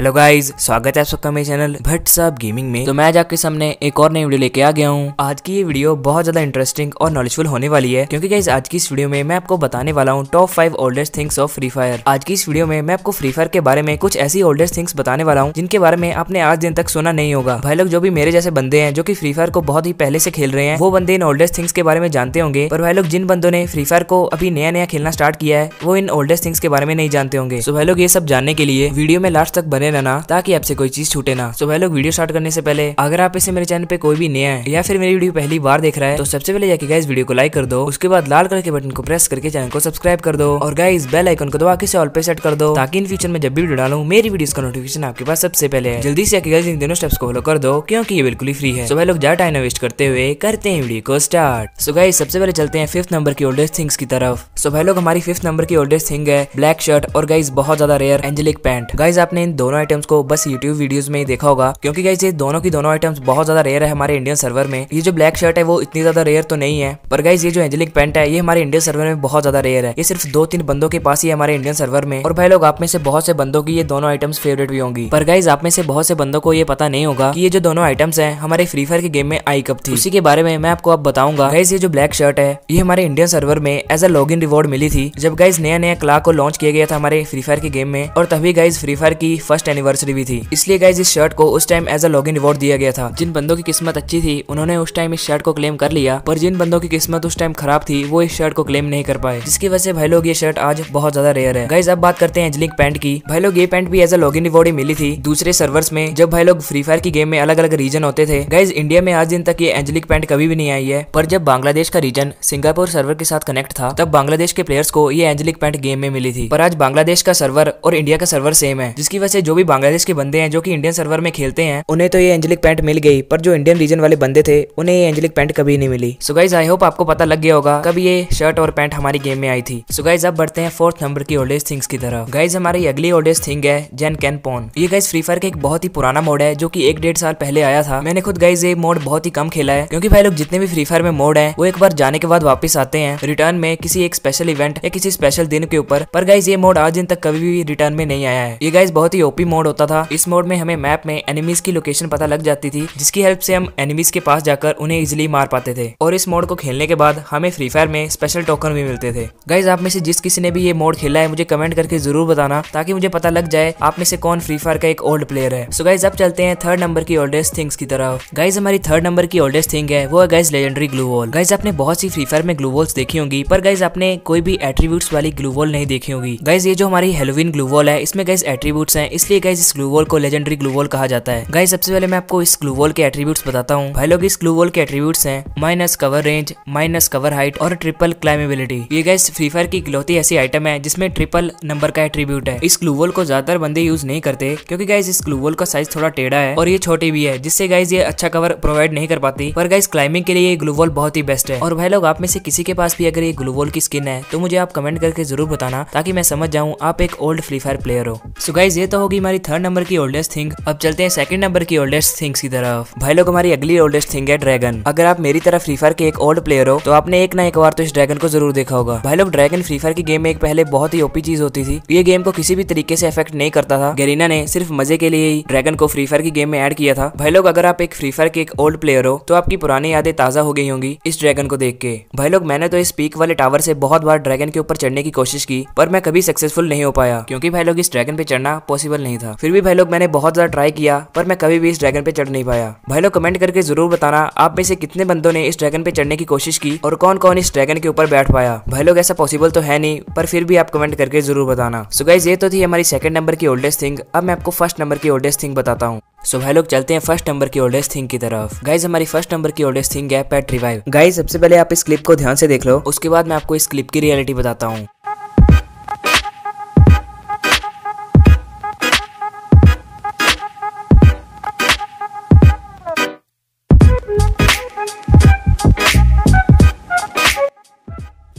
Hello guys, स्वागत है आप सबका मेरे चैनल भट्ट साहब गेमिंग में। तो मैं आज आपके सामने एक और नई वीडियो लेके आ गया हूँ। आज की ये वीडियो बहुत ज़्यादा इंटरेस्टिंग और नॉलेजफुल होने वाली है, क्योंकि गाइस आज की इस वीडियो में मैं आपको बताने वाला हूँ top five oldest things of free fire आज की इस वीडियो में मैं आपको फ्री फायर के बारे में कुछ ऐसी ओल्डेस्ट थिंग्स बताने वाला हूँ, जिनके बारे में आपने आज दिन तक सुना नहीं होगा। भाई लोग, जो भी मेरे जैसे बंदे हैं, जो की फ्री फायर को बहुत ही पहले से खेल रहे हैं, वो बंदे इन ओल्डेस्ट थिंग्स के बारे में जानते होंगे, पर भाई लोग, जिन बंदों ने फ्री फायर को अभी नया नया खेलना स्टार्ट किया है, वो इन ओल्डेस्ट थिंग्स के बारे में नहीं जानते होंगे। तो भाई लोग, ये सब जानने के लिए वीडियो में लास्ट तक बने रहना ताकि आपसे कोई चीज़ छूटे ना। तो भाई लोग वीडियो स्टार्ट करने से पहले, अगर आप इसे मेरे चैनल पे कोई भी नया है, या फिर मेरी वीडियो पहली बार देख रहा है तो सबसे पहले जाके गाइस वीडियो को लाइक कर दो, उसके बाद लाल कलर के बटन को प्रेस करके चैनल को सब्सक्राइब कर दो, और गाइस बेल आइकन को दबा के ऑल पे सेट कर दो, ताकि इन फ्यूचर में जब भी वीडियो डालू, मेरी वीडियो का नोटिफिकेशन आपके पास सबसे पहले जल्दी से आके गाइस इन दोनों स्टेप्स को फॉलो कर दो, क्योंकि ये बिल्कुल ही फ्री है। सो भाई लोग ज़्यादा टाइम वेस्ट करते हुए करते हैं वीडियो को स्टार्ट सो गाइस सबसे पहले चलते हैं फिफ्थ नंबर की ओल्डेस्ट थिंग्स की तरफ़। सो भाई लोग हमारी फिफ्थ नंबर की ओल्डेस्ट थिंग है ब्लैक शर्ट और गाइस बहुत ज़्यादा रेयर एंजेलिक पैंट गाइस आपने इन दोनों आइटम्स को बस यूट्यूब वीडियोस में ही देखा होगा। क्योंकि गाइस ये दोनों की दोनों आइटम्स बहुत ज़्यादा रेयर है हमारे इंडियन सर्वर में। ये जो ब्लैक शर्ट है, वो इतनी ज़्यादा रेयर तो नहीं है। पर गाइस ये जो एंजेलिक पैंट है, ये हमारे इंडियन सर्वर में बहुत ज़्यादा रेयर है। ये सिर्फ़ दो तीन बंदों के पास ही है हमारे इंडियन सर्वर में। और भाई लोग, आप में से बहुत से बंदों की ये दोनों आइटम्स फेवरेट भी होंगी। पर गाइज़ आप में से बहुत से बंदों को ये पता नहीं होगा कि ये जो दोनों आइटम्स है, हमारे फ्री फायर के गेम में आई कब थी। उसी के बारे में मैं आपको अब बताऊँगा। गाइज़ ये जो ब्लैक शर्ट है, ये हमारे इंडियन सर्वर में as a log in reward मिली थी। जब गाइज़ नया नया क्लाक को लॉन्च किया गया था हमारे फ्री फायर के गेम में। और तभी गाइज़ फ्री फायर की फ़र्स्ट एनिवर्सरी भी थी। इसलिए गाइज़ इस शर्ट को उस time as a log in reward दिया गया था। जिन बंदों की किस्मत अच्छी थी, उन्होंने उस टाइम इस शर्ट को क्लेम कर लिया, पर जिन बंदों की किस्मत उस टाइम खराब थी, वो इस शर्ट को क्लेम नहीं कर पाए। जिसकी वजह से भाई लोग ये शर्ट आज बहुत ज़्यादा रेयर है। गाइज़ अब बात करते हैं एंजलिक पैंट की। भाई लोग, ये पैंट भी as a log in reward ही मिली थी। दूसरे सर्वर्स में, जब भाई लोग फ्री फायर की गेम में अलग अलग रीजन होते थे गाइज़ इंडिया में आज दिन तक ये एंजलिक पैंट कभी भी नहीं आई है। पर जब बांग्लादेश का रीजन सिंगापुर सर्वर के साथ कनेक्ट था, तब बांग्लादेश के प्लेयर्स को ये एंजलिक पैंट गेम में मिली थी। पर आज बांग्लादेश का सर्वर और इंडिया का सर्वर सेम है, जिसकी वजह से जो भी बांग्लादेश के बंदे हैं, जो कि इंडियन सर्वर में खेलते हैं, उन्हें तो ये एंजलिक पैंट मिल गई, पर जो इंडियन रीजन वाले बंदे थे, उन्हें ये एंजलिक पैंट कभी नहीं मिली। सो गाइज़ आई होप आपको पता लग गया होगा कब ये शर्ट और पैंट हमारी गेम में आई थी। सो गाइज़ अब बढ़ते हैं फोर्थ नंबर की ओल्डेस्ट थिंग्स की तरफ़। गाइज़ हमारी अगली ओल्डेस्ट थिंग है जेन कैन पोन ये गाइज़ फ्री फायर का एक बहुत ही पुराना मोड है, जो की एक डेढ़ साल पहले आया था। मैंने खुद गाइज़ ये मोड बहुत ही कम खेला है, क्योंकि भाई लोग जितने भी फ्री फायर में मोड है, वो एक बार जाने के बाद वापस आते हैं रिटर्न में किसी एक स्पेशल इवेंट या किसी स्पेशल दिन के ऊपर। पर गाइज़ ये मोड आज दिन तक कभी भी रिटर्न में नहीं आया है। ये गाइज़ बहुत ही ओपी मोड होता था। इस मोड में हमें मैप में एनिमीज की लोकेशन पता लग जाती थी, जिसकी हेल्प से हम एनिमीज के पास जाकर उन्हें इजिली मार पाते थे। और इस मोड को खेलने के बाद हमें फ्री फायर में स्पेशल टोकन भी मिलते थे। गाइज़ आप में से जिस किसी ने भी ये मोड खेला है, मुझे कमेंट करके ज़रूर बताना, ताकि मुझे पता लग जाए आप में से कौन फ्री फायर का एक ओल्ड प्लेयर है। सो गाइज़ अब चलते हैं थर्ड नंबर की ओल्डेस्ट थिंग्स की तरफ़। गाइज़ हमारी थर्ड नंबर की ओल्डेस्ट थिंग है, वो है guys legendary glue wall guys आपने बहुत सी फ्री फायर में ग्लू वॉल्स देखी होंगी, पर गाइज़ आपने कोई भी एट्रीब्यूट्स वाली ग्लू वॉल नहीं देखी होगी। गाइज़ ये जो हमारी हेलोविन ग्लू वॉल है, इसमें गाइज़ एट्रीब्यूट्स हैं, इसलिए गाइज़ इस ग्लू वॉल को लेजेंडरी ग्लू वॉल कहा जाता है। गाइज़ सबसे पहले मैं आपको इस ग्लू वॉल के एट्रीब्यूट्स बताता हूँ। भाई लोग, इस ग्लू वॉल के एट्रीब्यूट्स हैं minus cover range minus cover height और ट्रिपल क्लाइमेबिलिटी ये गाइज़ फ्री फायर की इकलौती ऐसी आइटम है जिसमें ट्रिपल नंबर का एट्रीब्यूट है। इस ग्लू वॉल को ज़्यादातर बंदे यूज़ नहीं करते क्योंकि गाइज़ इस ग्लू वॉल का साइज़ थोड़ा टेढ़ा है और ये छोटी भी है, जिससे गाइज़ ये अच्छा कवर प्रोवाइड नहीं कर पाती। पर गाइज़ क्लाइंबिंग के लिए ये ग्लू वॉल बहुत ही बेस्ट है। और भाई लोग, आप में से किसी के पास भी अगर ये ग्लू वॉल की स्किन है तो मुझे आप कमेंट करके ज़रूर बताना ताकि मैं समझ जाऊँ, आप एक ओल्ड फ्री फायर प्लेयर हो। सो गाइज़ ये तो होगी हमारी थर्ड नंबर की ओल्डेस्ट थिंग अब चलते हैं सेकंड नंबर की ओल्डेस्ट थिंग्स की तरफ़। भाई लोग, हमारी अगली ओल्डेस्ट थिंग है ड्रैगन अगर आप मेरी तरह फ्री फायर के एक ओल्ड प्लेयर हो तो आपने एक ना एक बार तो इस ड्रैगन को ज़रूर देखा होगा। भाई लोग ड्रैगन फ्री फायर की गेम में एक पहले बहुत ही ओपी चीज़ होती थी। ये गेम को किसी भी तरीके से इफ़ेक्ट नहीं करता था। गेरीना ने सिर्फ़ मज़े के लिए ही ड्रैगन को फ्री फायर की गेम में एड किया था। भाई लोग, अगर आप एक फ्री फायर के एक ओल्ड प्लेयर हो तो आपकी पुरानी यादें ताज़ा हो गई होंगी इस ड्रैगन को देख के। भाई लोग, मैंने तो इस पीक वाले टावर से बहुत बार ड्रैगन के ऊपर चढ़ने की कोशिश की, पर मैं कभी सक्सेसफुल नहीं हो पाया, क्योंकि भाई लोग, इस ड्रैगन पे चढ़ना पॉसिबल नहीं था। फिर भी भाई लोग मैंने बहुत ज़्यादा ट्राई किया, पर मैं कभी भी इस ड्रैगन पे चढ़ नहीं पाया। भाई लोग कमेंट करके ज़रूर बताना, आप में से कितने बंदों ने इस ड्रैगन पे चढ़ने की कोशिश की और कौन कौन इस ड्रैगन के ऊपर बैठ पाया? भाई लोग ऐसा पॉसिबल तो है नहीं, पर फिर भी आप कमेंट करके ज़रूर बताना। सो गाइज़ ये तो थी हमारी सेकंड नंबर की ओल्डेस्ट थिंग अब मैं आपको फ़र्स्ट नंबर की ओल्डेस्ट थिंग बताता हूँ। सो भाई लोग चलते हैं फ़र्स्ट नंबर की ओल्डेस्ट थिंग की तरफ़। गाइज़ हमारी फ़र्स्ट नंबर की ओल्डेस्ट थिंग है पेट रिवाइव गाइज़ सबसे पहले आप इस क्लिप को ध्यान से देख लो, उसके बाद मैं आपको इस क्लिप की रियलिटी बताता हूँ।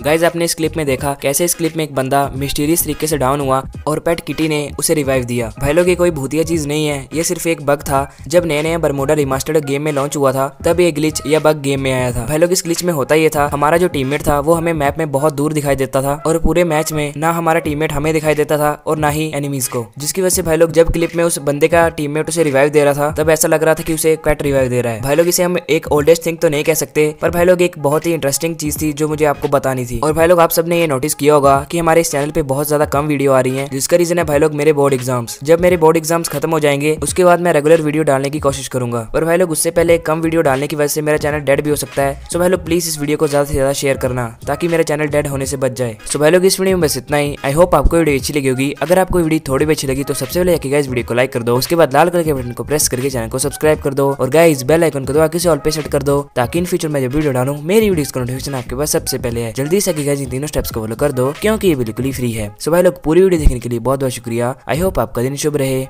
गाइज़ आपने इस क्लिप में देखा कैसे इस क्लिप में एक बंदा मिस्टीरियस तरीके से डाउन हुआ और पेट किटी ने उसे रिवाइव दिया। भाई लोग ये कोई भूतिया चीज़ नहीं है। ये सिर्फ़ एक बग था। जब नए नया बरमोडा रिमास्टर्ड गेम में लॉन्च हुआ था, तब ये ग्लिच या बग गेम में आया था। भाई लोग इस ग्लिच में होता ये था, हमारा जो टीममेट था, वो हमें मैप में बहुत दूर दिखाई देता था और पूरे मैच में ना हमारा टीममेट हमें दिखाई देता था और ना ही एनिमीज को। जिसकी वजह से भाई लोग जब क्लिप में उस बंदे का टीममेट उसे रिवाइव दे रहा था, तब ऐसा लग रहा था कि उसे एक पेट रिवाइव दे रहा है। भाई लोग इसे हम एक ओल्डेस्ट थिंग तो नहीं कह सकते, पर भाई लोग एक बहुत ही इंटरेस्टिंग चीज़ थी जो मुझे आपको बतानी थी। और भाई लोग, आप सबने ये नोटिस किया होगा कि हमारे इस चैनल पे बहुत ज़्यादा कम वीडियो आ रही है, जिसका रीजन है भाई लोग, मेरे बोर्ड एग्ज़ाम्स जब मेरे बोर्ड एग्ज़ाम्स खत्म हो जाएँगे, उसके बाद मैं रेगुलर वीडियो डालने की कोशिश करूँगा। पर भाई लोग, उससे पहले कम वीडियो डालने की वजह से मेरा चैनल डेड भी हो सकता है। सो भाई लोग प्लीज़ इस वीडियो को ज़्यादा से ज़्यादा शेयर करना, ताकि मेरा चैनल डेड होने से बच जाए। सो भाई लोग, इस वीडियो में बस इतना ही। आई होप आपको वीडियो अच्छी लगी होगी। अगर आपको वीडियो थोड़ी भी अच्छी लगी तो सबसे पहले इस वीडियो को लाइक कर दो। उसके बाद लाल कलर के बटन को प्रेस करके चैनल को सब्सक्राइब कर दो। और गाइस बेल आइकन को दबा के ऑल पे सेट कर दो, ताकि इन फ्यूचर में जब वीडियो डालू, मेरी वीडियो का नोटिफिकेशन आपके पास सबसे पहले है जल्दी से इन तीनों स्टेप्स को फॉलो कर दो, क्योंकि ये बिल्कुल ही फ्री है। सो भाई लोग, पूरी वीडियो देखने के लिए बहुत बहुत शुक्रिया। आई होप आपका दिन शुभ रहे।